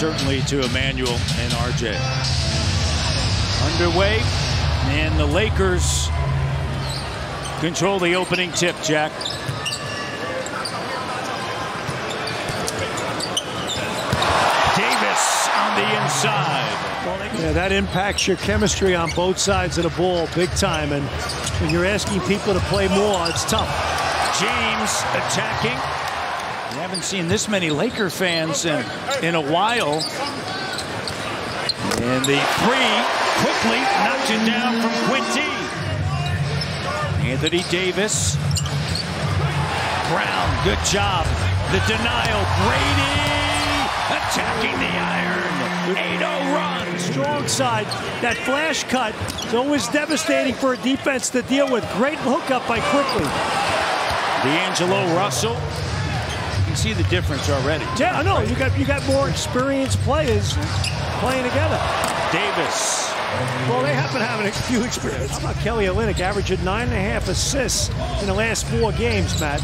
certainly to Immanuel and RJ. Underway, and the Lakers control the opening tip, Jack. Davis on the inside. Yeah, that impacts your chemistry on both sides of the ball big time. And when you're asking people to play more, it's tough. James attacking. We haven't seen this many Laker fans in, in a while. And the three quickly knocks it down from Quinty. Anthony Davis. Brown, good job. The denial. Gradey attacking the iron. 8-0 run. Strong side. That flash cut is always devastating for a defense to deal with. Great hookup by Quickley. D'Angelo Russell. You can see the difference already. Yeah, I know. You got you got more experienced players playing together. Davis. Well, they happen to have a few experience. How about Kelly Olynyk averaging nine and a half assists in the last four games, Matt?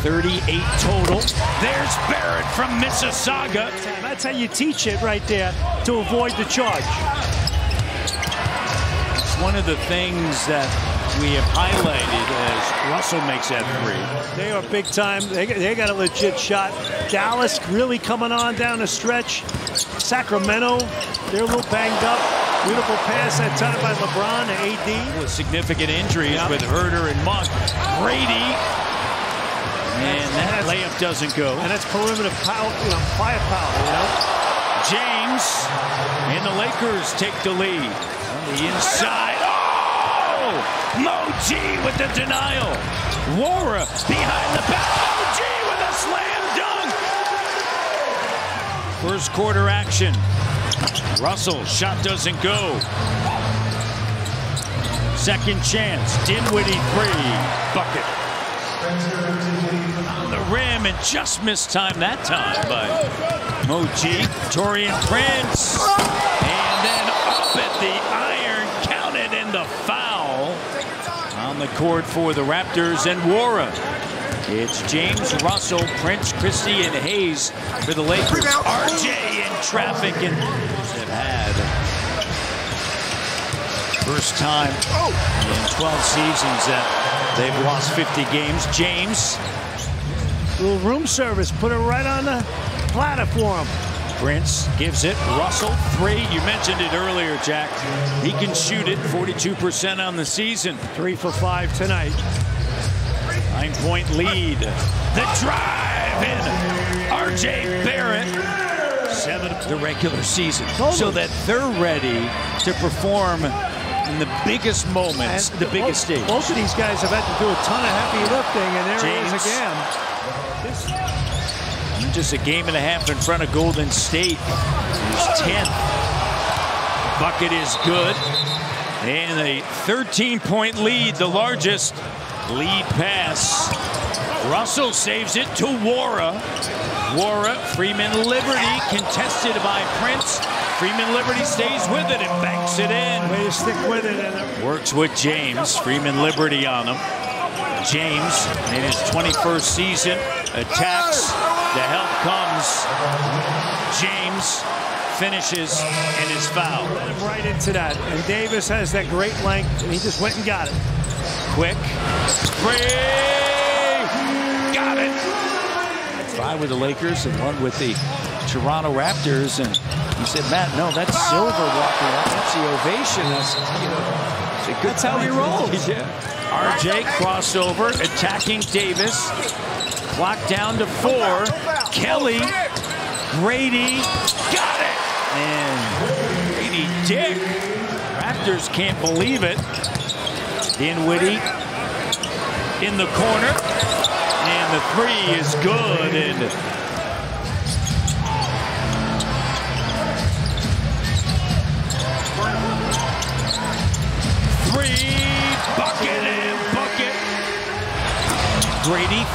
38 total. There's Barrett from Mississauga. That's how you teach it right there to avoid the charge. It's one of the things that we have highlighted as Russell makes that three. They are big time. They, they got a legit shot. Dallas really coming on down the stretch. Sacramento, they're a little banged up. Beautiful pass that time by LeBron to AD. With significant injuries with Huerter and Monk. Gradey. And that layup doesn't go. And that's perimeter power, you know, firepower, you know? James and the Lakers take the lead. On the inside. Mo G with the denial. Nwora behind the back. Mo G with a slam dunk. First quarter action. Russell, shot doesn't go. Second chance, Dinwiddie three, bucket. On the rim and just missed time that time by Moji, Taurean Prince. And then up at the iron, counted in the foul. The court for the Raptors and Nwora. It's James Russell, Prince, Christie, and Hayes for the Lakers. RJ in traffic and have had first time oh. in 12 seasons that they've lost 50 games. James. Little room service, put it right on the platter for him. Prince gives it. Russell, three. You mentioned it earlier, Jack. He can shoot it 42% on the season. Three for five tonight. Nine-point lead. The drive in. R.J. Barrett. Seven of the regular season. Totally. So that they're ready to perform in the biggest moments, and the biggest stage. Most of these guys have had to do a ton of heavy lifting, and there James. it is again. Just a game and a half in front of Golden State. He's 10th. Bucket is good. And a 13-point lead, the largest lead pass. Russell saves it to Nwora. Nwora, Freeman Liberty, contested by Prince. Freeman Liberty stays with it and banks it in. Way to stick with it. And Works with James. Freeman Liberty on him. James, in his 21st season, attacks. The help comes. James finishes and is fouled. Right into that. And Davis has that great length, and he just went and got it. Quick. Free! Got it. Five with the Lakers and one with the Toronto Raptors. And he said, Matt, no, that's Silver walking up. That's the ovation. That's, you know, that's how he rolls. yeah. RJ crossover, attacking Davis. Clock down to four. Kelly, Gradey, got it. And Gradey Dick. Raptors can't believe it. Dinwiddie in the corner. And the three is good. And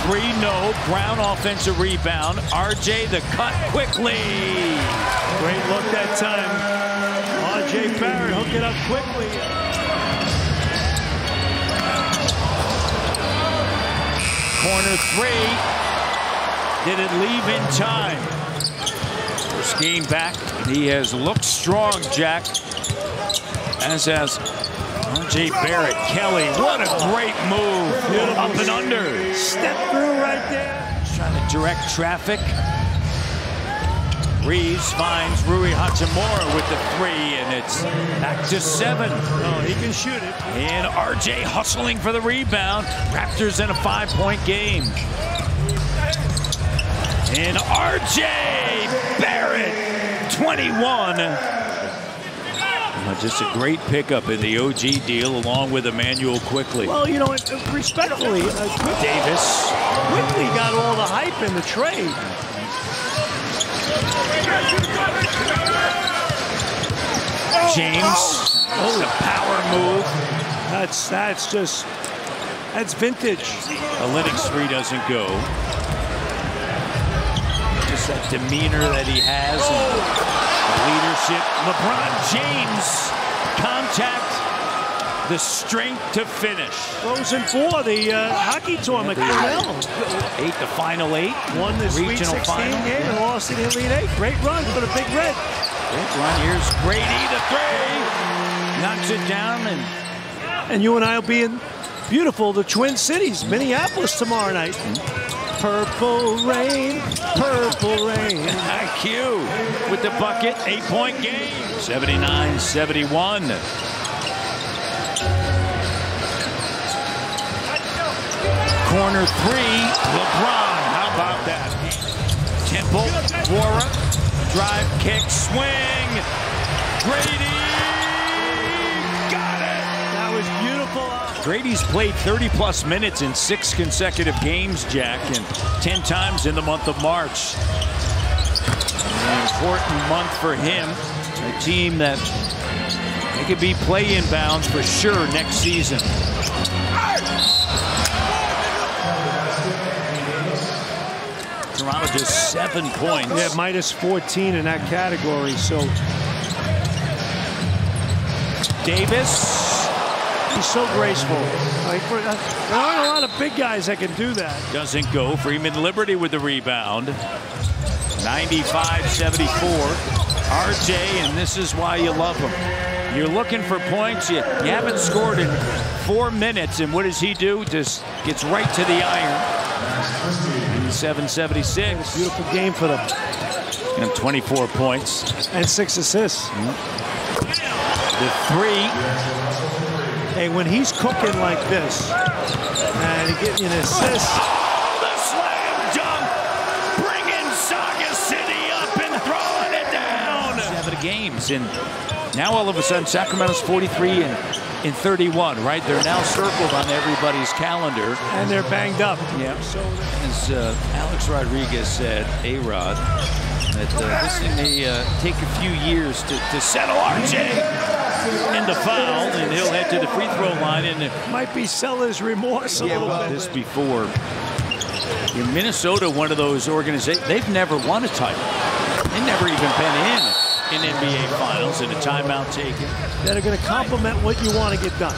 three, no. Brown offensive rebound. RJ the cut quickly. Great look that time. RJ Barrett hook it up quickly. Corner three. Did it leave in time? First game back. He has looked strong, Jack. As has R.J. Barrett. Kelly, what a great move. Up and under. Step through right there. Trying to direct traffic. Reaves finds Rui Hachimura with the three, and it's back to seven. Oh, he can shoot it. And RJ hustling for the rebound. Raptors in a five-point game. And RJ Barrett, 21. Uh, just a great pickup in the OG deal along with Immanuel Quickley. Well, you know, respectfully, uh, Davis. Quickley got all the hype in the trade. James. Oh, the power move. That's that's just that's vintage. Olynyk three doesn't go. Just that demeanor that he has and the leadership. LeBron James contact, the strength to finish. Frozen Four, the uh, hockey tournament. Cornell Eight, the final eight. won the Sweet Regional 16 final. game and lost in the Elite Eight. Great run for the Big Red. Great run. Here's Gradey, the three. Knocks it down and And you and I will be in beautiful, the Twin Cities, Minneapolis tomorrow night. Purple rain, purple rain. IQ with the bucket. Eight-point game. 79-71. Corner three, LeBron. How about that? Temple, Wara, drive, kick, swing. Gradey Gradey's played 30 plus minutes in six consecutive games, Jack, and 10 times in the month of March. An important month for him. A team that they could be play-in bounds for sure next season. Toronto just seven points. Yeah, minus 14 in that category. So Davis he's so graceful. Like uh, there aren't a lot of big guys that can do that. doesn't go. Freeman Liberty with the rebound. 95-74. RJ, and this is why you love him. You're looking for points. You, you haven't scored in four minutes, and what does he do? Just gets right to the iron. 776. Beautiful game for them. And 24 points. And six assists. The three. Hey, when he's cooking like this, and he getting an assist, Oh, the slam dunk. Bringing Saga City up and throwing it down. Seven games. And now all of a sudden, Sacramento's 43 and in 31, right? They're now circled on everybody's calendar. and they're banged up. Yeah. So as uh, Alex Rodriguez said, A-Rod, that uh, this thing may uh, take a few years to, to settle RJ in the foul, and he'll head to the free throw line. And it Might be seller's remorse a little bit. this before. In Minnesota, one of those organizations, they've never won a title. They've never even been in an NBA Finals in a timeout taken. that are going to complement what you want to get done.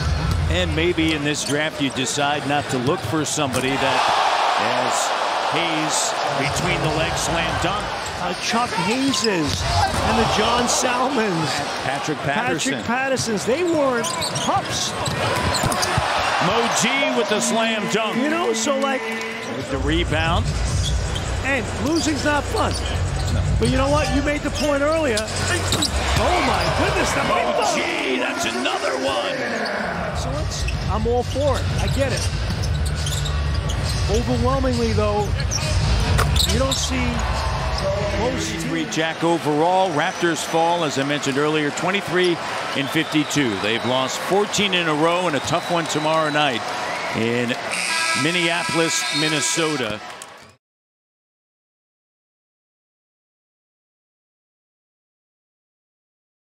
And maybe in this draft you decide not to look for somebody that has Hayes between the legs slam dunk. Uh, Chuck Hayeses and the John Salmons, Patrick Patterson. Patrick Pattersons, they weren't pups, Mo G with the slam dunk. you know. So like, With the rebound. and losing's not fun. But you know what? You made the point earlier. Oh my goodness, that Mo big. G, that's another one. So I'm all for it. I get it. Overwhelmingly, though, you don't see most. Three Jack overall. Raptors fall, as I mentioned earlier, 23 and 52. They've lost 14 in a row and a tough one tomorrow night in Minneapolis, Minnesota.